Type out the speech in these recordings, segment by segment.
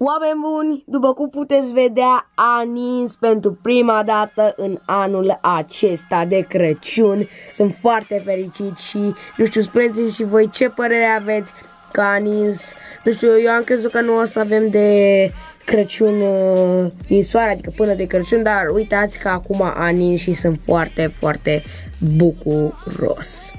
Oameni buni, după cum puteți vedea, a nins pentru prima dată în anul acesta de Crăciun. Sunt foarte fericit și, nu știu, spuneți și voi ce părere aveți că a nins. Nu știu, eu am crezut că nu o să avem de Crăciun uh, ninsoare, adică până de Crăciun, dar uitați că acum a nins și sunt foarte, foarte bucuros.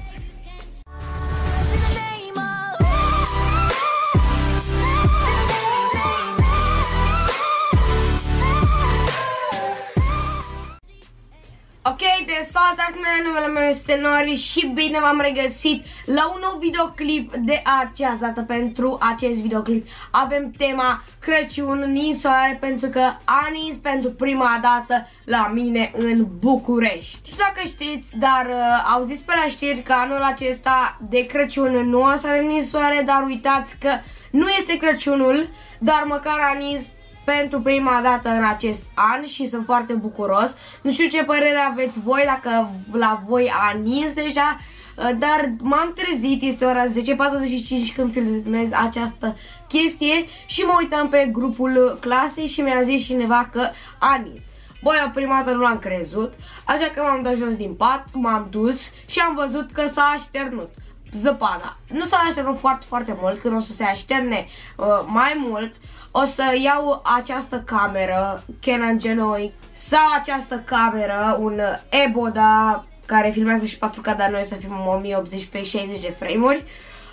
Ok, de salutați mea, numele meu este Nori și bine v-am regăsit la un nou videoclip de această dată pentru acest videoclip. Avem tema Crăciun ninsoare pentru că a nins pentru prima dată la mine în București. Știu dacă știți, dar uh, au zis pe la știri că anul acesta de Crăciun nu o să avem ninsoare, dar uitați că nu este Crăciunul, dar măcar a nins pentru prima dată în acest an și sunt foarte bucuros. Nu știu ce părere aveți voi, dacă la voi a nins deja, uh, dar m-am trezit, este ora 10.45 când filmez această chestie și mă uitam pe grupul clasei și mi-a zis cineva că a nins. Băi, prima dată nu l-am crezut, așa că m-am dat jos din pat, m-am dus și am văzut că s-a așternut zăpada. Nu s-a așternut foarte, foarte mult, când o să se așterne uh, mai mult, o să iau această cameră, Canon Genoi, sau această cameră, un Eboda care filmează și 4K, dar noi să fim 1080 pe 60 de frame-uri.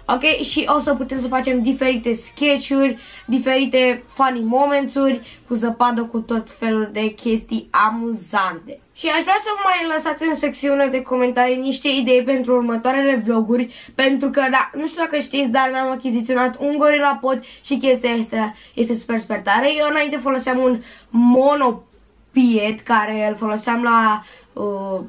Ok? Și o să putem să facem diferite sketch-uri, diferite funny moments-uri, cu zăpadă, cu tot felul de chestii amuzante. Și aș vrea să mai lăsați în secțiunea de comentarii niște idei pentru următoarele vloguri, pentru că, da, nu știu dacă știți, dar mi-am achiziționat un Gorilla Pod și chestia este, este super, super tare. Eu înainte foloseam un monopiet care îl foloseam la uh,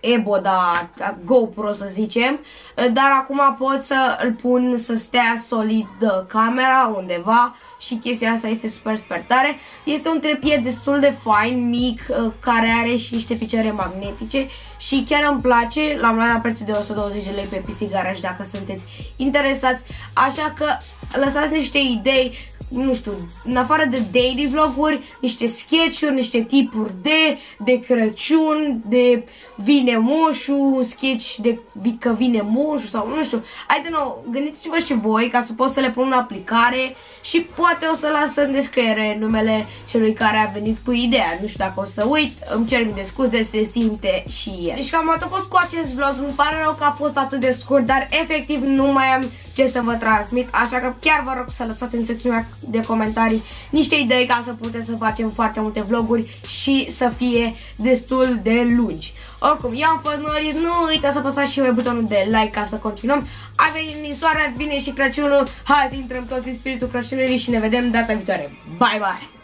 Ebo, da, GoPro să zicem, dar acum pot să îl pun să stea solid camera undeva și chestia asta este super, super tare. Este un trepie destul de fain, mic, uh, care are și niște picioare magnetice și chiar îmi place. L-am luat la preț de 120 de lei pe PC Garage dacă sunteți interesați, așa că lăsați niște idei nu știu, în afară de daily vloguri, niște sketch-uri, niște tipuri de, de Crăciun, de vine moșu, un sketch de că vine moșu sau nu știu. I don't know, gândiți-vă și voi ca să pot să le pun în aplicare și poate o să las în descriere numele celui care a venit cu ideea. Nu știu dacă o să uit, îmi cer mii de scuze, se simte și el. Deci cam atât a fost cu acest vlog, îmi pare rău că a fost atât de scurt, dar efectiv nu mai am ce să vă transmit, așa că chiar vă rog să lăsați în secțiunea de comentarii niște idei ca să putem să facem foarte multe vloguri și să fie destul de lungi. Oricum, eu am fost Norit, nu uitați să apăsați și pe butonul de like ca să continuăm. A venit soarea, vine și Crăciunul, hai să intrăm toți în spiritul Crăciunului și ne vedem data viitoare. Bye, bye!